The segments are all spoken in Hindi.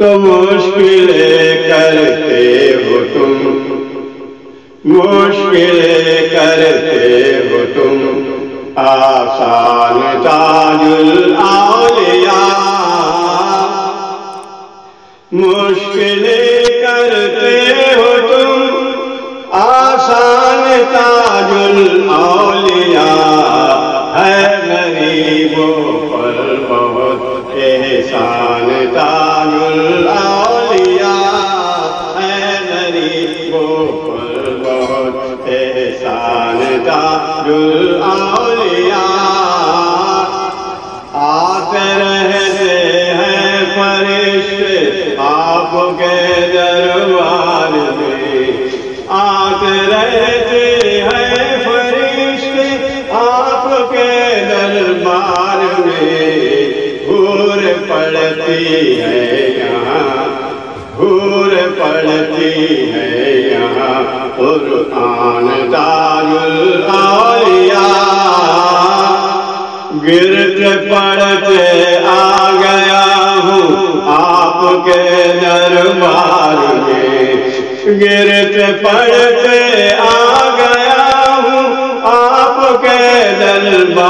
तो मुश्किल करते हो तुम। मुश्किल करते हो तुम। आसान ताजुल आलिया मुश्किल करते हो तुम। आसान ताजुल औलिया है गरीबों पर बहुत एहसान ताजुल औलिया है गरीबों पर बहुत एहसान ताजुल औलिया आते रहते हैं फरिश्ते आपके दरबार में। आते रहते हैं फरिश्ते आपके दरबार में। पड़ती है यहाँ, भूर पड़ती है यहाँ कुरआन दारुल औलिया गिरते पड़ते आ गया हूँ आपके दरबार में। गिरते पड़ते आ गया हूँ आपके दरबार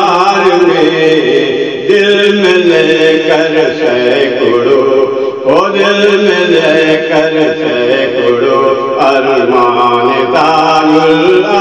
मान दान